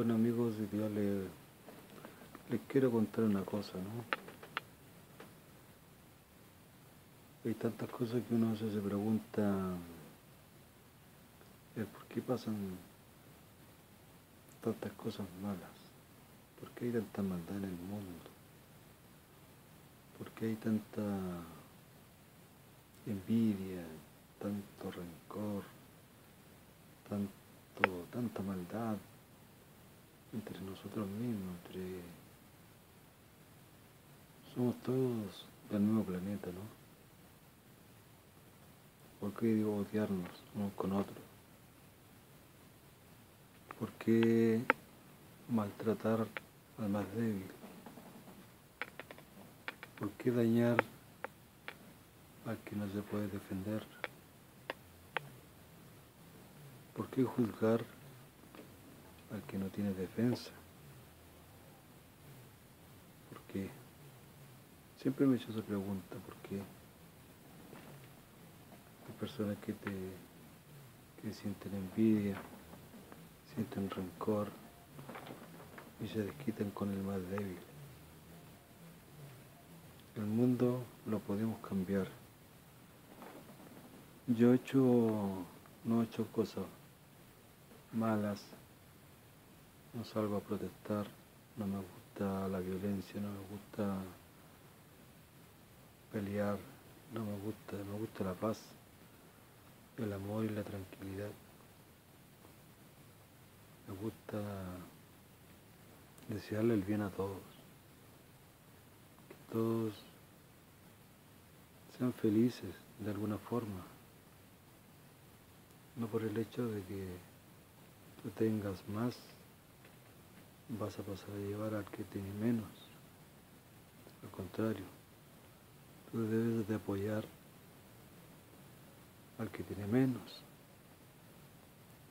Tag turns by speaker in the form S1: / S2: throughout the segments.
S1: Bueno amigos, hoy día les, les quiero contar una cosa, ¿no? Hay tantas cosas que uno se pregunta el por qué pasan tantas cosas malas, por qué hay tanta maldad en el mundo, por qué hay tanta envidia, tanto rencor, tanto, tanta maldad entre nosotros mismos, entre somos todos del mismo planeta, ¿no? ¿Por qué digo odiarnos unos con otros? ¿Por qué maltratar al más débil? ¿Por qué dañar al que no se puede defender? ¿Por qué juzgar al que no tiene defensa? ¿Por qué? Siempre me he hecho esa pregunta, ¿por qué? personas que te que sienten envidia, sienten rencor y se desquitan con el más débil. El mundo lo podemos cambiar. Yo he hecho, no he hecho cosas malas, no salgo a protestar, no me gusta la violencia, no me gusta pelear, no me gusta, me gusta la paz el amor y la tranquilidad. Me gusta desearle el bien a todos. Que todos sean felices de alguna forma. No por el hecho de que tú tengas más, vas a pasar a llevar al que tiene menos. Al contrario, tú debes de apoyar al que tiene menos.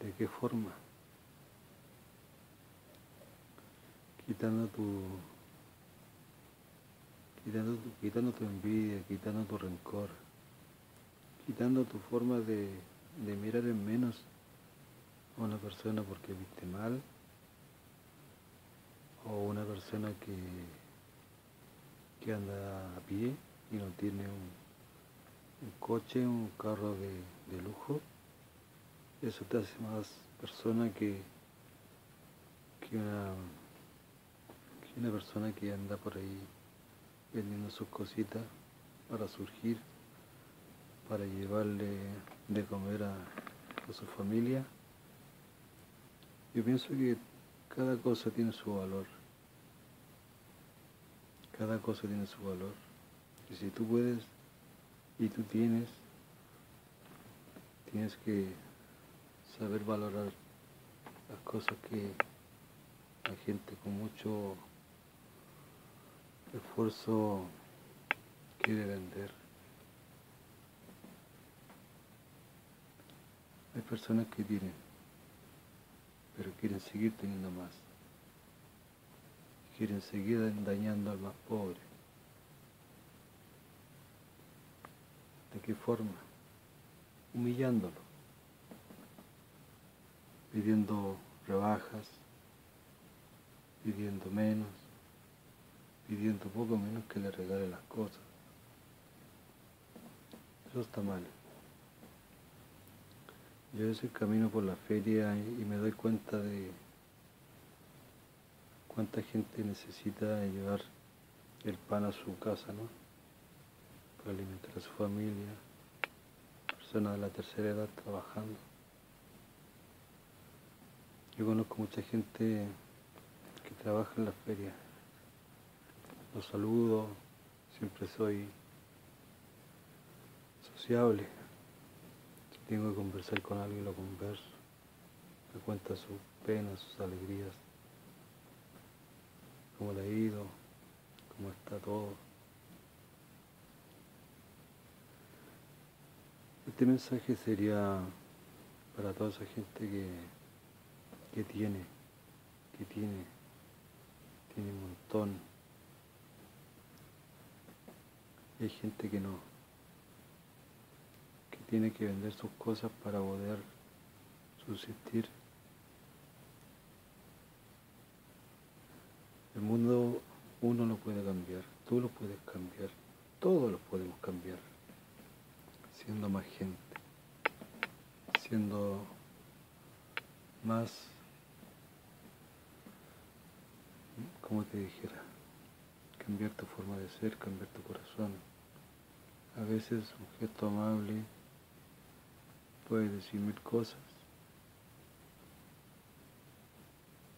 S1: ¿De qué forma? Quitando tu, quitando tu, quitando tu envidia, quitando tu rencor, quitando tu forma de, de mirar en menos a una persona porque viste mal o una persona que, que anda a pie y no tiene un coche, un carro de, lujo, eso te hace más persona que, que, una, que una persona que anda por ahí vendiendo sus cositas para surgir, para llevarle de comer a, a su familia. Yo pienso que cada cosa tiene su valor. Cada cosa tiene su valor. Y si tú puedes y tú tienes, tienes que saber valorar las cosas que la gente con mucho esfuerzo quiere vender. Hay personas que tienen, pero quieren seguir teniendo más. Quieren seguir dañando al más pobre. ¿De qué forma? Humillándolo, pidiendo rebajas, pidiendo menos, pidiendo poco menos que le regale las cosas. Eso está mal. Yo a camino por la feria y me doy cuenta de cuánta gente necesita llevar el pan a su casa, ¿no? para alimentar a su familia, personas de la tercera edad trabajando. Yo conozco mucha gente que trabaja en la feria. Los saludo, siempre soy sociable. Tengo que conversar con alguien, lo converso. Me cuenta sus penas, sus alegrías, cómo le ha ido, cómo está todo. Este mensaje sería para toda esa gente que, que tiene, que tiene, tiene un montón. Hay gente que no, tiene que vender sus cosas para poder subsistir. El mundo uno lo puede cambiar, tú lo puedes cambiar, todos lo podemos cambiar, siendo más gente, siendo más, como te dijera, cambiar tu forma de ser, cambiar tu corazón. A veces un gesto amable puede decir mil cosas.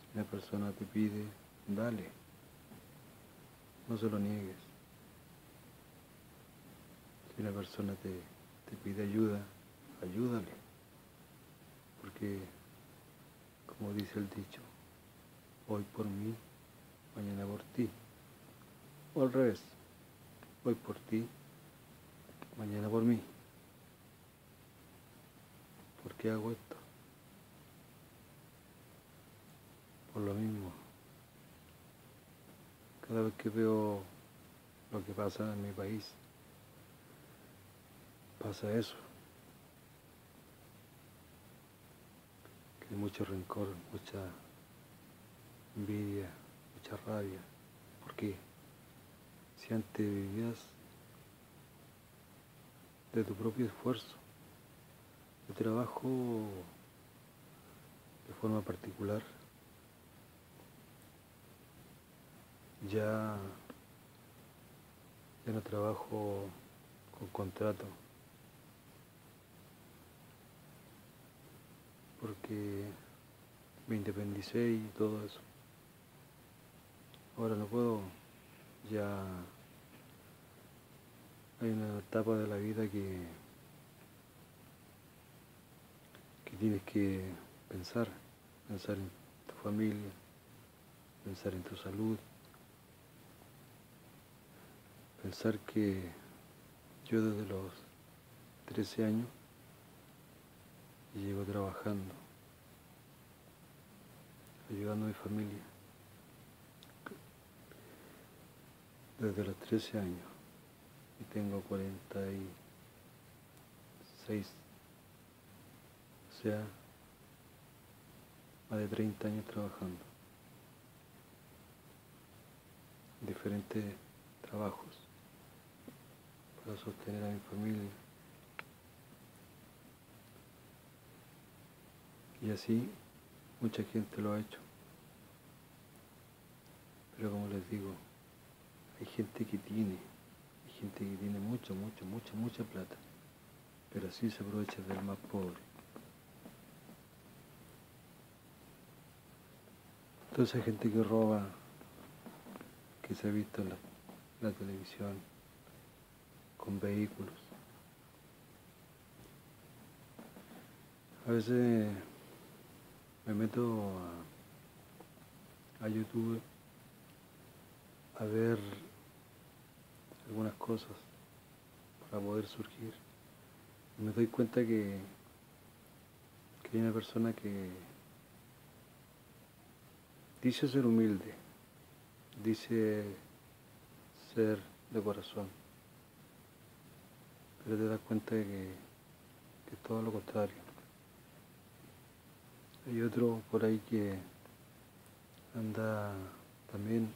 S1: Si la persona te pide, dale. No se lo niegues. Si la persona te, te pide ayuda, ayúdale. Porque, como dice el dicho, hoy por mí, mañana por ti. O al revés, hoy por ti, mañana por mí. ¿Por qué hago esto? Por lo mismo. Cada vez que veo lo que pasa en mi país, pasa eso. Que hay mucho rencor, mucha envidia, mucha rabia. ¿Por qué? Si antes vivías de tu propio esfuerzo, de trabajo de forma particular, ya, ya no trabajo con contrato, porque me independicé y todo eso. Ahora no puedo, ya hay una etapa de la vida que, que tienes que pensar, pensar en tu familia, pensar en tu salud, pensar que yo desde los 13 años llevo trabajando, ayudando a mi familia, desde los 13 años y tengo 46, sea, más de 30 años trabajando, diferentes trabajos para sostener a mi familia. Y así mucha gente lo ha hecho. Pero como les digo, hay gente que tiene, hay gente que tiene mucho, mucho, mucha, mucha plata, pero así se aprovecha del más pobre. Entonces hay gente que roba, que se ha visto en la, la televisión, con vehículos. A veces me meto a, a YouTube a ver algunas cosas para poder surgir. Y me doy cuenta que, que hay una persona que dice ser humilde, dice ser de corazón, pero te das cuenta de que, que todo lo contrario. Hay otro por ahí que anda también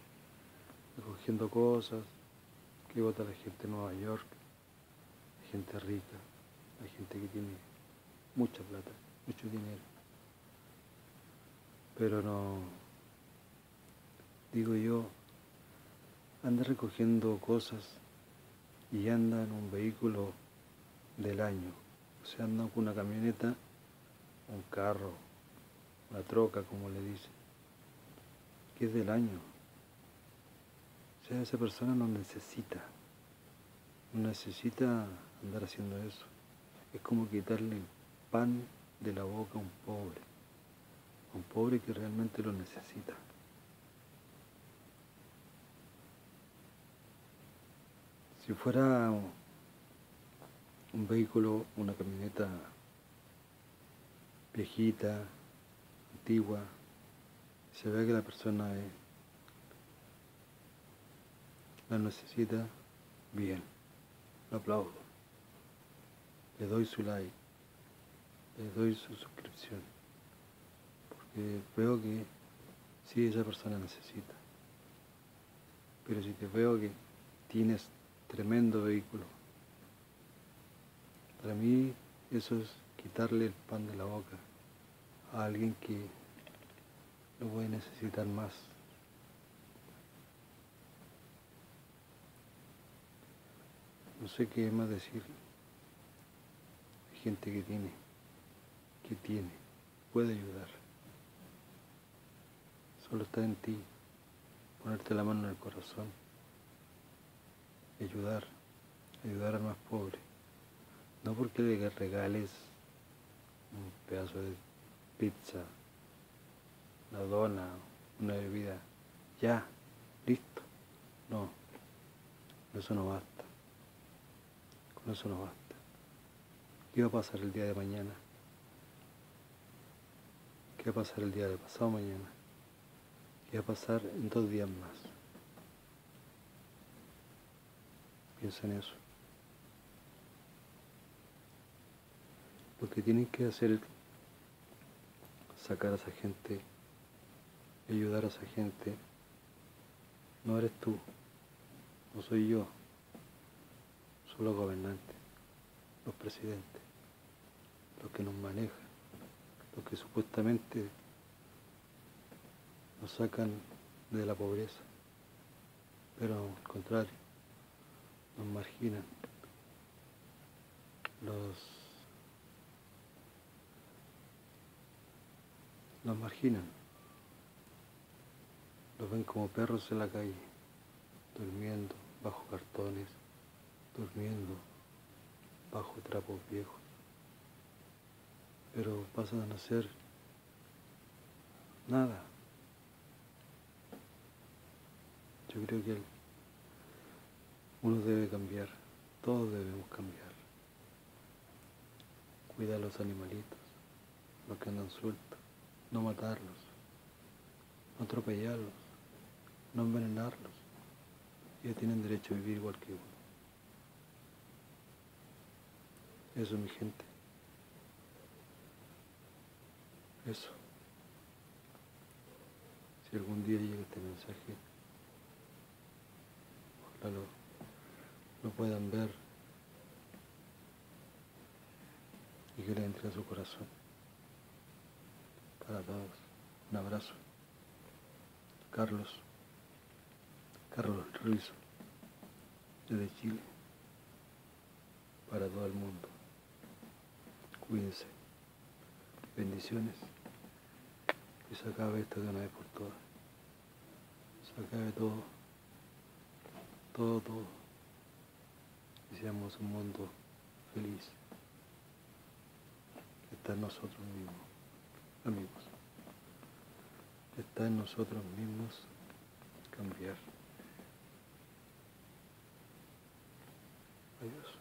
S1: recogiendo cosas, que vota la gente de Nueva York, hay gente rica, hay gente que tiene mucha plata, mucho dinero. Pero no, digo yo, anda recogiendo cosas y anda en un vehículo del año, o sea, anda con una camioneta, un carro, una troca, como le dicen, que es del año. O sea, esa persona no necesita, no necesita andar haciendo eso. Es como quitarle el pan de la boca a un pobre, a un pobre que realmente lo necesita. Si fuera un vehículo, una camioneta viejita, antigua, se ve que la persona es, la necesita, bien, lo aplaudo, le doy su like, le doy su suscripción, porque veo que sí esa persona necesita. Pero si te veo que tienes tremendo vehículo, para mí eso es quitarle el pan de la boca a alguien que lo puede necesitar más. No sé qué más decir. Hay gente que tiene, que tiene, puede ayudar. Solo está en ti ponerte la mano en el corazón ayudar, ayudar al más pobre. No porque le regales un pedazo de pizza, una dona, una bebida, ya, listo. No, eso no basta. Con eso no basta. ¿Qué va a pasar el día de mañana? ¿Qué va a pasar el día de pasado mañana? ¿Qué va a pasar en dos días más? Piensa en eso. Lo que tienen que hacer es sacar a esa gente, ayudar a esa gente. No eres tú, no soy yo, son los gobernantes, los presidentes, los que nos manejan, los que supuestamente nos sacan de la pobreza, pero al contrario, nos marginan, los, nos marginan, los ven como perros en la calle, durmiendo bajo cartones, durmiendo bajo trapos viejos, pero pasan a ser nada. Yo creo que uno debe cambiar, todos debemos cambiar. Cuida a los animalitos, los que andan sueltos, no matarlos, no atropellarlos, no envenenarlos. Ellos tienen derecho a vivir igual que uno. Eso, mi gente. Eso. Si algún día llega este mensaje, ojalá lo, puedan ver y que le entre a su corazón. Para todos, un abrazo. Carlos, Carlos Ruiz, desde Chile, para todo el mundo. Cuídense. Bendiciones. Y se acabe esto de una vez por todas. Se acabe todo. Todo, todo. Y un mundo feliz. Está en nosotros mismos, amigos. Está en nosotros mismos cambiar. Adiós.